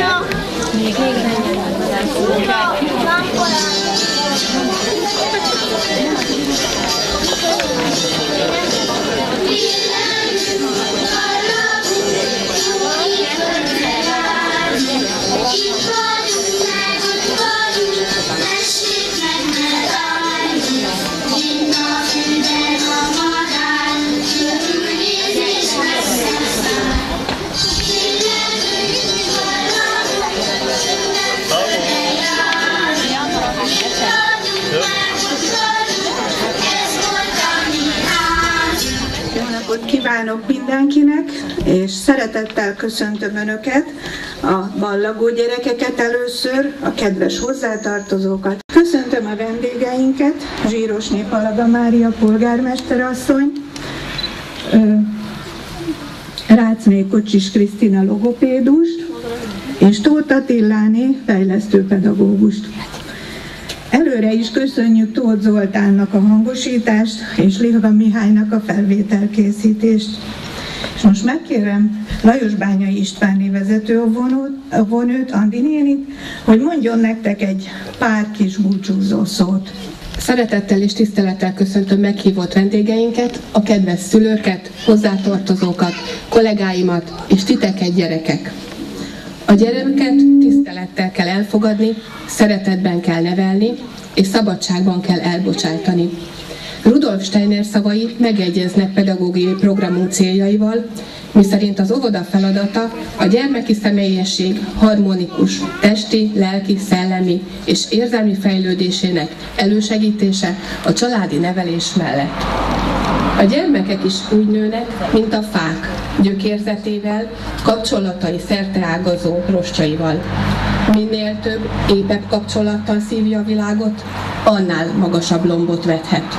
menjetek. Még Jó kívánok mindenkinek, és szeretettel köszöntöm Önöket, a ballagó gyerekeket először, a kedves hozzátartozókat. Köszöntöm a vendégeinket, Zsíros Népalaga Mária polgármesterasszony, Rácné Kocsis Krisztina logopédust, és Tóth Attiláné fejlesztőpedagógust. Előre is köszönjük Tóth Zoltánnak a hangosítást, és Lihva Mihálynak a felvételkészítést. És most megkérem Lajos Bányai Istváné vezető a vonőt, Andi nénit, hogy mondjon nektek egy pár kis búcsúzó szót. Szeretettel és tisztelettel köszöntöm meghívott vendégeinket, a kedves szülőket, hozzátartozókat, kollégáimat és titeket gyerekek. A gyermeket tisztelettel kell elfogadni, szeretetben kell nevelni, és szabadságban kell elbocsájtani. Rudolf Steiner szavai megegyeznek pedagógiai programunk céljaival, miszerint az óvoda feladata a gyermeki személyesség harmonikus, testi, lelki, szellemi és érzelmi fejlődésének elősegítése a családi nevelés mellett. A gyermekek is úgy nőnek, mint a fák, gyökérzetével, kapcsolatai szerteágazó rostjaival. Minél több, épebb kapcsolattal szívja a világot, annál magasabb lombot vethet.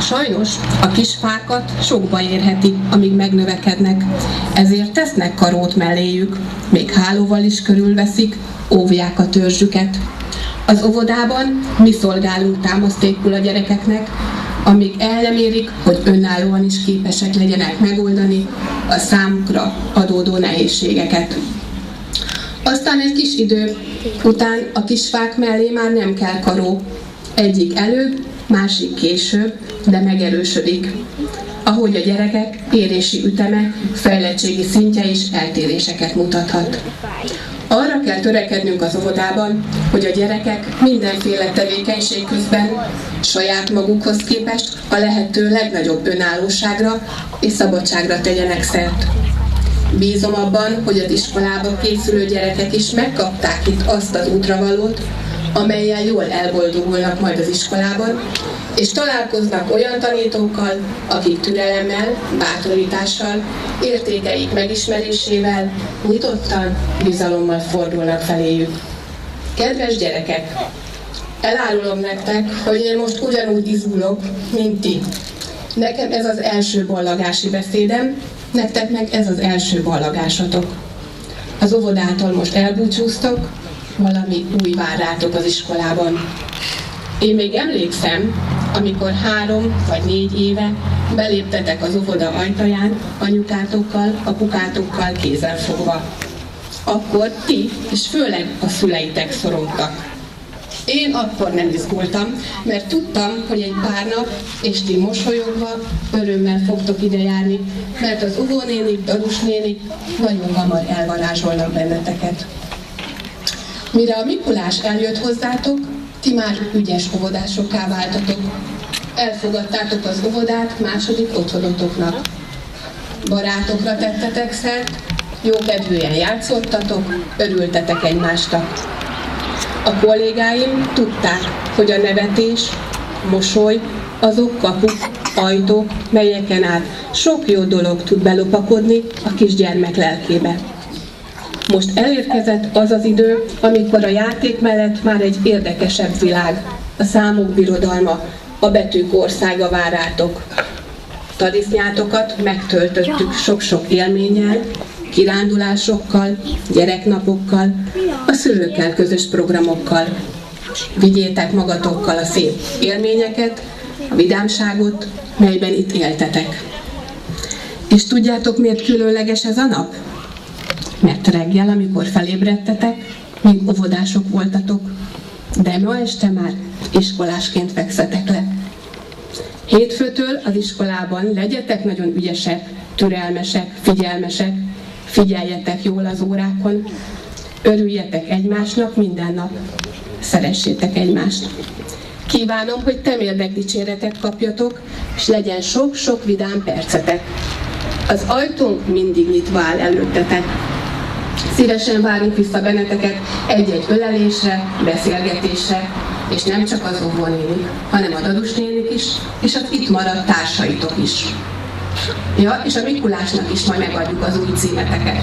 Sajnos a kis fákat sokba érheti, amíg megnövekednek, ezért tesznek karót melléjük, még hálóval is körülveszik, óvják a törzsüket. Az óvodában mi szolgálunk támasztékul a gyerekeknek, amíg el nem érik, hogy önállóan is képesek legyenek megoldani a számukra adódó nehézségeket. Aztán egy kis idő után a kisfák mellé már nem kell karó. Egyik előbb, másik később, de megerősödik. Ahogy a gyerekek érési üteme, fejlettségi szintje is eltéréseket mutathat. Arra kell törekednünk az óvodában, hogy a gyerekek mindenféle tevékenység közben saját magukhoz képest a lehető legnagyobb önállóságra és szabadságra tegyenek szert. Bízom abban, hogy az iskolába készülő gyerekek is megkapták itt azt az útravalót, amelyel jól elboldogulnak majd az iskolában, és találkoznak olyan tanítókkal, akik türelemmel, bátorítással, értékeik megismerésével, nyitottan, bizalommal fordulnak feléjük. Kedves gyerekek! Elárulom nektek, hogy én most ugyanúgy izgulok, mint ti. Nekem ez az első ballagási beszédem, nektek meg ez az első ballagásatok. Az óvodától most elbúcsúztok, valami új vár rátok az iskolában. Én még emlékszem, amikor három vagy négy éve beléptetek az óvoda ajtaján anyukátokkal, apukátokkal kézzel fogva. Akkor ti, és főleg a szüleitek szorongtak. Én akkor nem izgultam, mert tudtam, hogy egy pár nap, és ti mosolyogva, örömmel fogtok ide járni, mert az ugónénik, Darus nénik nagyon hamar elvarázsolnak benneteket. Mire a Mikulás eljött hozzátok, ti már ügyes óvodásokká váltatok. Elfogadtátok az óvodát második otthonotoknak. Barátokra tettetek szert, jókedvűen játszottatok, örültetek egymástak. A kollégáim tudták, hogy a nevetés, mosoly, azok kapuk, ajtók, melyeken át sok jó dolog tud belopakodni a kisgyermek lelkébe. Most elérkezett az az idő, amikor a játék mellett már egy érdekesebb világ, a számok birodalma, a betűk országa vár rátok. Tadisznyátokat megtöltöttük sok-sok élménnyel, kirándulásokkal, gyereknapokkal, a szülőkkel közös programokkal. Vigyétek magatokkal a szép élményeket, a vidámságot, melyben itt éltetek. És tudjátok, miért különleges ez a nap? Mert reggel, amikor felébredtetek, még óvodások voltatok, de ma este már iskolásként fekszetek le. Hétfőtől az iskolában legyetek nagyon ügyesek, türelmesek, figyelmesek, figyeljetek jól az órákon, örüljetek egymásnak minden nap, szeressétek egymást. Kívánom, hogy temérdek dicséretet kapjatok, és legyen sok-sok vidám percetek. Az ajtónk mindig nyitva áll előttetek. Szívesen várunk vissza benneteket egy-egy ölelésre, beszélgetésre, és nem csak az óvónénik, hanem a dadus is, és az itt maradt társaitok is. Ja, és a Mikulásnak is majd megadjuk az új címeteket.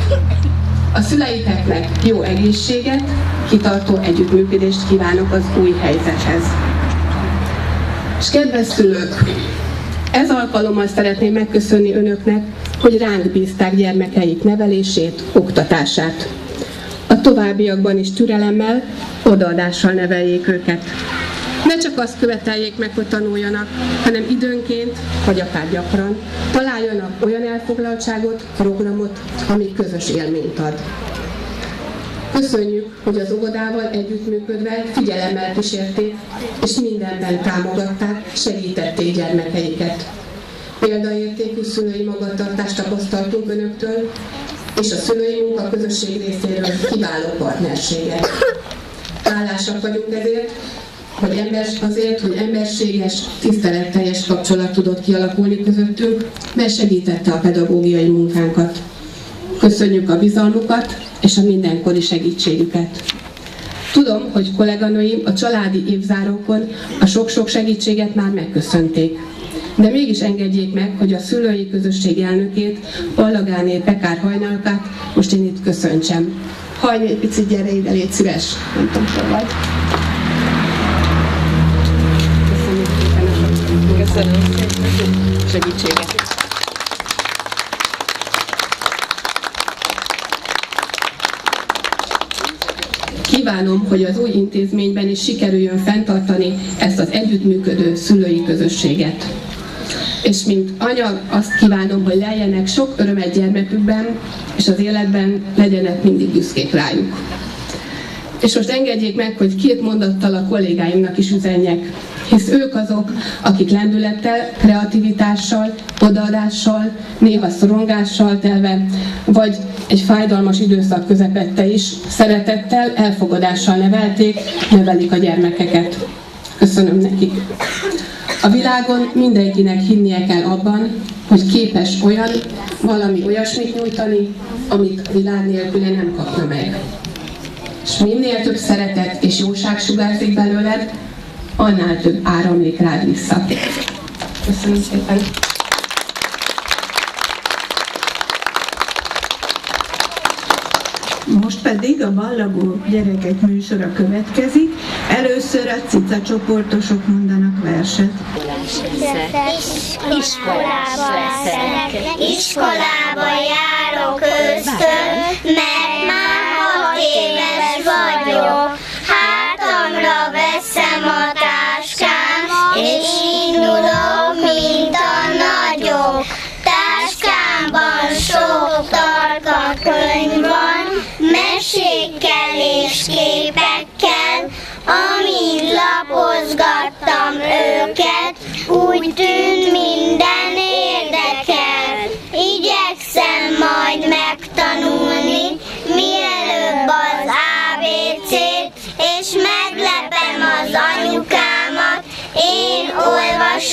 A szüleiteknek jó egészséget, kitartó együttműködést kívánok az új helyzethez. És kedves szülők, ez alkalommal szeretném megköszönni önöknek, hogy ránk bízták gyermekeik nevelését, oktatását. A továbbiakban is türelemmel, odaadással neveljék őket. Ne csak azt követeljék meg, hogy tanuljanak, hanem időnként, vagy akár gyakran, találjanak olyan elfoglaltságot, programot, ami közös élményt ad. Köszönjük, hogy az óvodával együttműködve figyelemmel kísérték, és mindenben támogatták, segítették gyermekeiket. Példaértékű szülői magatartást tapasztaltunk önöktől, és a szülői munka közösség részéről kiváló partnerséget. Hálásak vagyunk ezért, hogy ember, azért, hogy emberséges, tiszteletteljes kapcsolat tudott kialakulni közöttünk, mert segítette a pedagógiai munkánkat. Köszönjük a bizalmukat és a mindenkori segítségüket. Tudom, hogy kolléganőim a családi évzárókon a sok-sok segítséget már megköszönték. De mégis engedjék meg, hogy a szülői közösség elnökét, Pallagáné Pekár Hajnalkát most én itt köszöntsem. Hajni egy picit, gyere ide, légy szíves. Nem tudom, hol vagy. Köszönöm szépen a segítséget. Kívánom, hogy az új intézményben is sikerüljön fenntartani ezt az együttműködő szülői közösséget. És mint anya azt kívánom, hogy lejjenek sok örömet gyermekükben, és az életben legyenek mindig büszkék rájuk. És most engedjék meg, hogy két mondattal a kollégáimnak is üzenjek, hisz ők azok, akik lendülettel, kreativitással, odaadással, néha szorongással telve, vagy egy fájdalmas időszak közepette is szeretettel, elfogadással nevelték, nevelik a gyermekeket. Köszönöm nekik. A világon mindenkinek hinnie kell abban, hogy képes olyan, valami olyasmit nyújtani, amit a világ nélküle nem kapna meg. És minél több szeretet és jóság sugárzik belőled, annál több áramlik rád vissza. Köszönöm szépen! Most pedig a Ballagó gyerekek műsora következik. Először a cica csoportosok mondanak verset. Iskolába leszek, iskolába járok ösztön,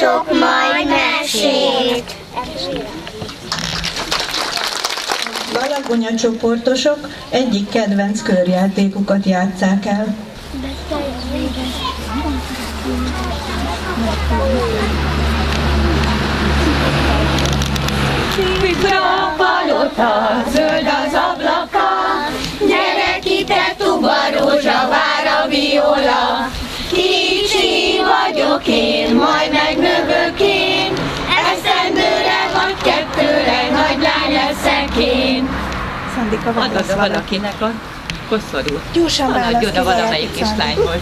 olvasok majd mesét. Balagonya csoportosok egyik kedvenc körjátékukat játszák el. Mikra a palota, zöld az ablaka, gyerek ide tuba, rózsa, vár a viola. Kicsi vagyok én, majd megnövök én, eszendőre vagy kettőre, nagy lány leszek én. Add az valakinek a koszorút. Gyorsan válasz oda valamelyik Zoltán. kislányhoz.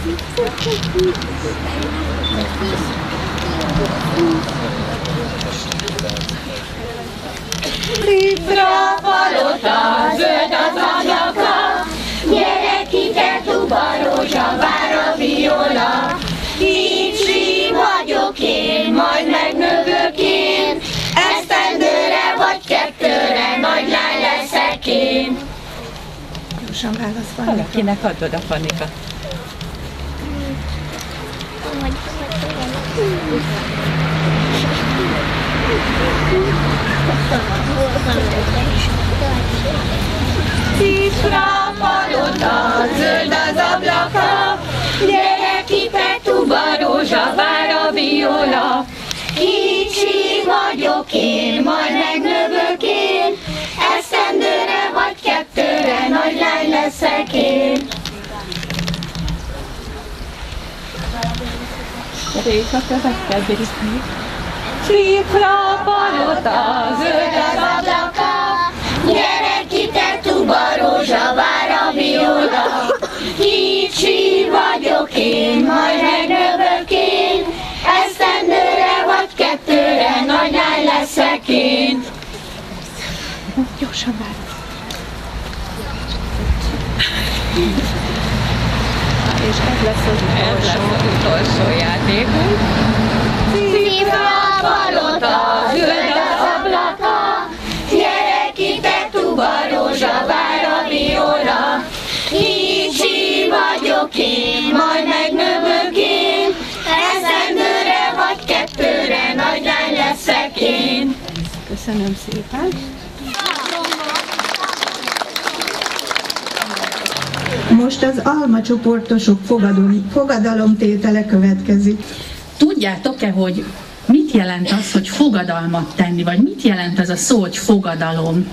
Szipra palota, zöld az ablaka, gyere ki te tuba, rózsa, vár a viola. Gyorsan válasz van. Valakinek adod a Fannika. Cifra palota, zöld az ablaka, gyere ki te tuba, rózsa, vár a viola. Kicsi vagyok én, majd megnövök én, eszendőre vagy kettőre, nagy lány leszek én. Következik. Cifra palota, zöld az ablaka, gyere ki te tuba, rózsa, vár a viola. Kicsi vagyok én, majd Gyorsan válasz. És ez lesz az utolsó, ez lesz az utolsó játékunk. Cifra palota, zöld az ablaka, gyere ki te tuba, rózsa, vár a viola. Kicsi vagyok én, majd megnövök én, eszendőre vagy kettőre, nagy lány leszek én. Köszönöm szépen. Most az alma csoportosok fogadom, fogadalomtétele következik. Tudjátok-e, hogy mit jelent az, hogy fogadalmat tenni, vagy mit jelent az a szó, hogy fogadalom?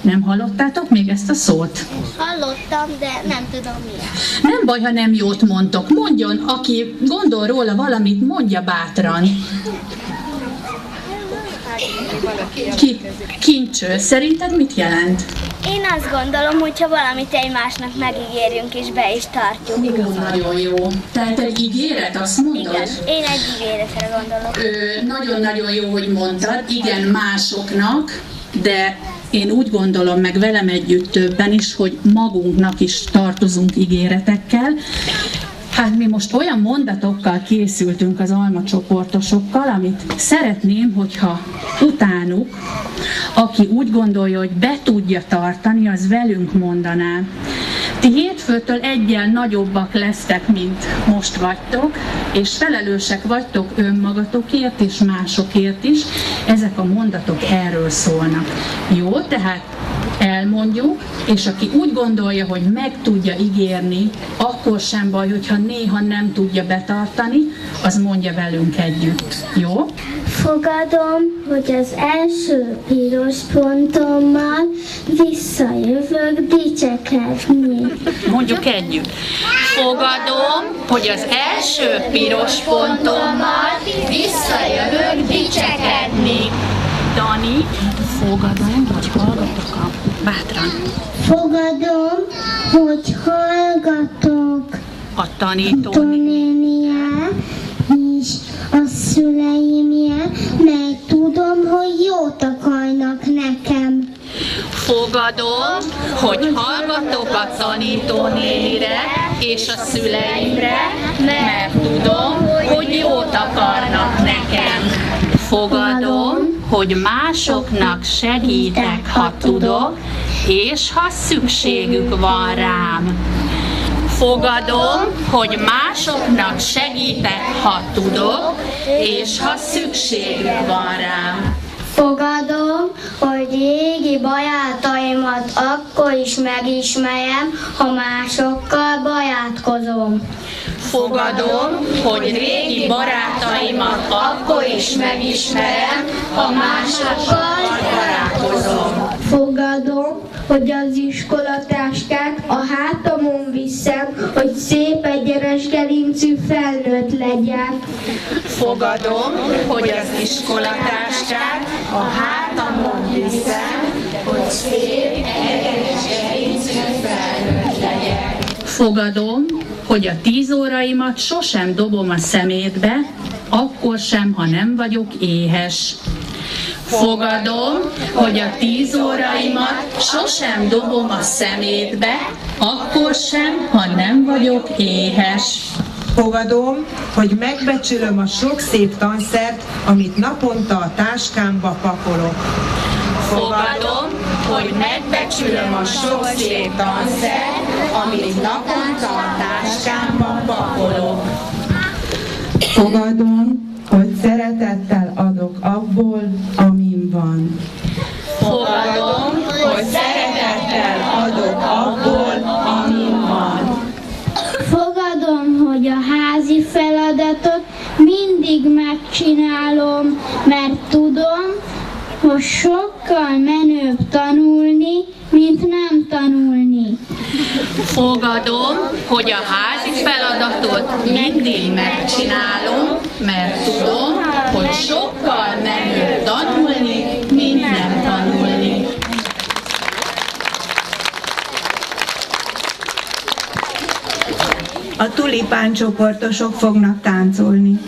Nem hallottátok még ezt a szót? Hallottam, de nem tudom mi. Nem baj, ha nem jót mondtok. Mondjon, aki gondol róla valamit, mondja bátran. Ki, kincső, szerinted mit jelent? Én azt gondolom, hogy ha valamit egymásnak megígérjünk és be is tartjuk. Nagyon jó. Tehát egy ígéret, azt mondod? Igen, én egy ígéretre gondolok. Nagyon-nagyon jó, hogy mondtad, igen, másoknak, de én úgy gondolom, meg velem együtt többen is, hogy magunknak is tartozunk ígéretekkel. Hát mi most olyan mondatokkal készültünk az alma csoportosokkal, amit szeretném, hogyha utánuk, aki úgy gondolja, hogy be tudja tartani, az velünk mondaná. Ti hétfőtől egyel nagyobbak lesztek, mint most vagytok, és felelősek vagytok önmagatokért és másokért is. Ezek a mondatok erről szólnak. Jó, tehát elmondjuk, és aki úgy gondolja, hogy meg tudja ígérni, akkor sem baj, hogyha néha nem tudja betartani, az mondja velünk együtt. Jó? Fogadom, hogy az első piros pontommal visszajövök dicsekedni. Mondjuk együtt. Fogadom, hogy az első piros pontommal visszajövök dicsekedni. Dani, fogadom, bátran. Fogadom, hogy hallgatok A tanító. tanénie és a szüleimje, mert tudom, hogy jót akarnak nekem. Fogadom, hogy hallgatok a tanítónénire és a szüleimre, mert tudom, hogy jót akarnak nekem. Fogadom, hogy másoknak segítek, ha tudok, és ha szükségük van rám. Fogadom, hogy másoknak segítek, ha tudok, és ha szükségük van rám. Fogadom, hogy régi barátaimat akkor is megismerem, ha másokkal barátkozom. Fogadom, hogy régi barátaimat akkor is megismerem, ha másokkal barátkozom. Fogadom, hogy az iskolatáskát a hátamon viszem, hogy szép egyenes gerincű felnőtt legyek. Fogadom, hogy az iskolatáskát a hátamon viszem, hogy szép, egyenes gerincű felnőtt legyek. Fogadom, hogy a tíz óraimat sosem dobom a szemétbe, akkor sem, ha nem vagyok éhes. Fogadom, hogy a tíz óraimat sosem dobom a szemétbe, akkor sem, ha nem vagyok éhes. Fogadom, hogy megbecsülöm a sok szép tanszert, amit naponta a táskámba pakolok. Fogadom, hogy megbecsülöm a sok szép tanszert, amit naponta a táskámba pakolok. Fogadom, hogy szeretettel adok abból, amin van. Fogadom, hogy szeretettel adok abból, amin van. Fogadom, hogy a házi feladatot mindig megcsinálom, mert tudom, hogy sokkal menőbb tanulni, mint nem tanulni. Fogadom, hogy a házi feladatot mindig megcsinálom, mert tudom, hogy sokkal menőbb tanulni, A tulipán csoportosok fognak táncolni.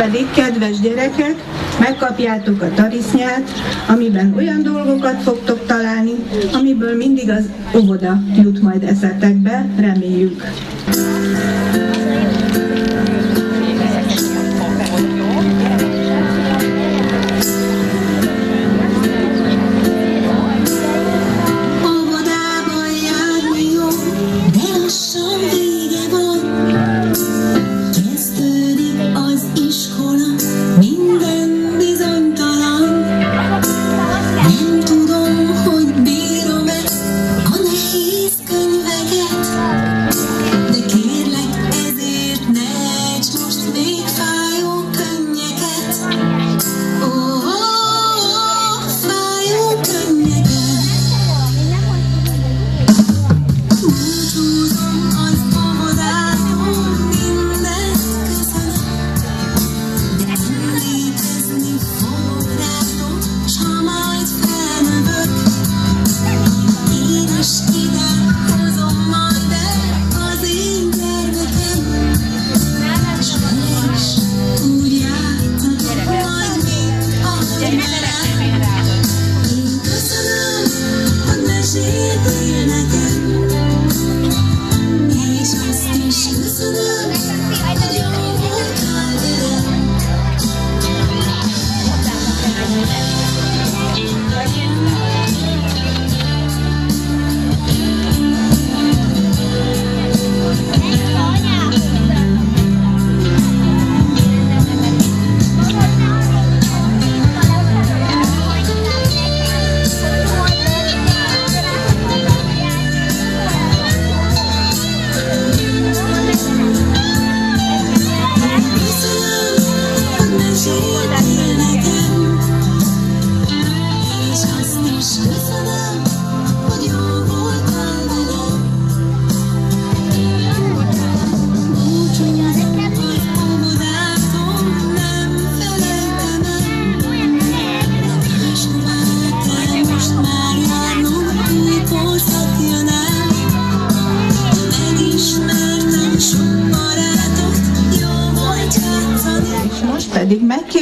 pedig, kedves gyerekek, megkapjátok a tarisznyát, amiben olyan dolgokat fogtok találni, amiből mindig az óvoda jut majd eszetekbe, reméljük.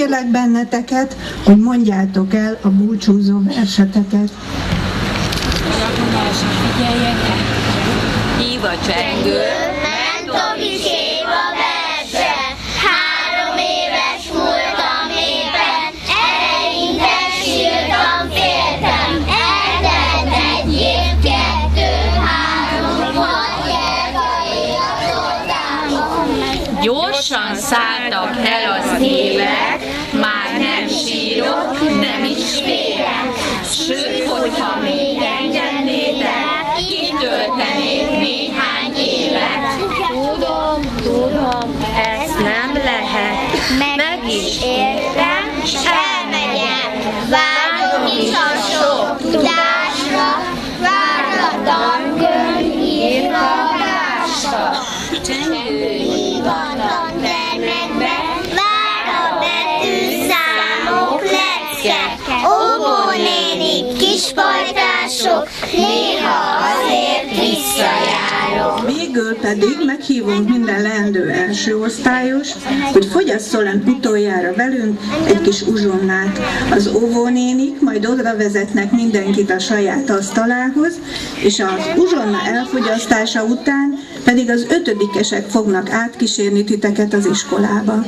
kérlek benneteket, hogy mondjátok el a búcsúzó verseteket. 哎。pedig meghívunk minden leendő első osztályos, hogy fogyasszolent utoljára velünk egy kis uzsonnát. Az óvónénik majd odra vezetnek mindenkit a saját asztalához, és az uzsonna elfogyasztása után pedig az ötödikesek fognak átkísérni titeket az iskolába.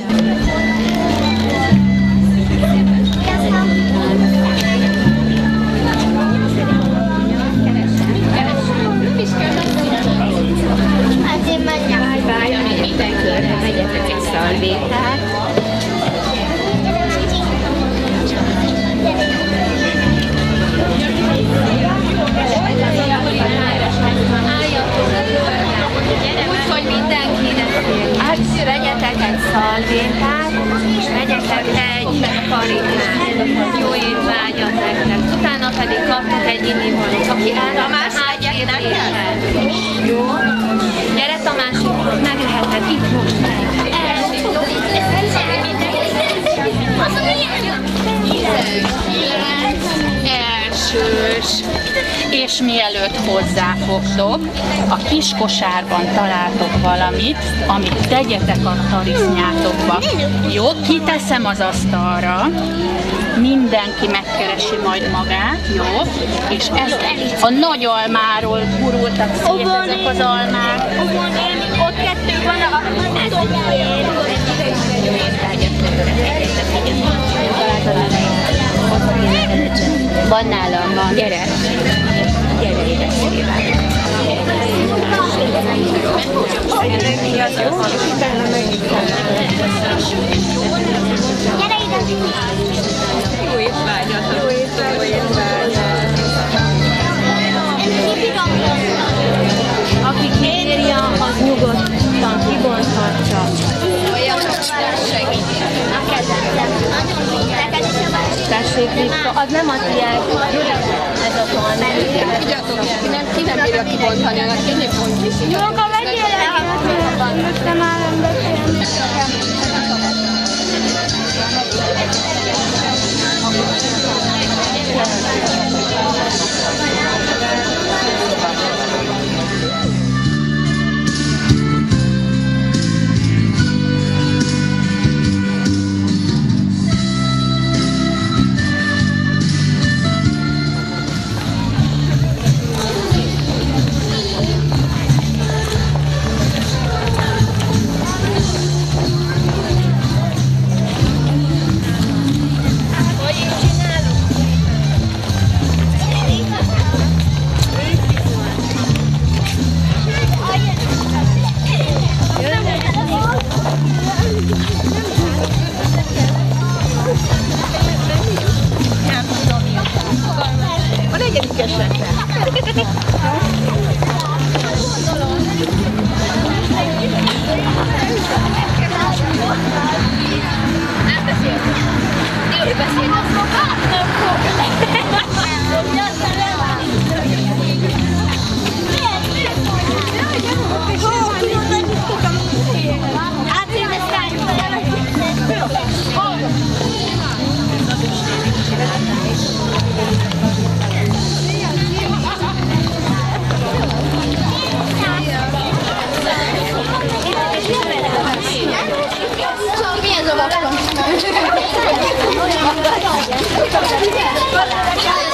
Valamit, amit tegyetek a tarisznyátokba. Jó, kiteszem az asztalra, mindenki megkeresi majd magát, jó? És ezt a nagy almáról gurultak szét ezek az almák. Ott kettő van a Van nálam, van. Gyere. Gyere ide Gyere ide! Jó étvágyat. Jó étvágyat. Jó. Aki kérja, az nyugodtan kibonthatja. Kedvencem. Jó. Neked is a Tessék, Ripka, az nem a tiéd. Ez a tolni. Nem, ki nem bírja kibontani, annak kényi pont is. Jóka, vegyél el! Most nem Gracias. 小心点来来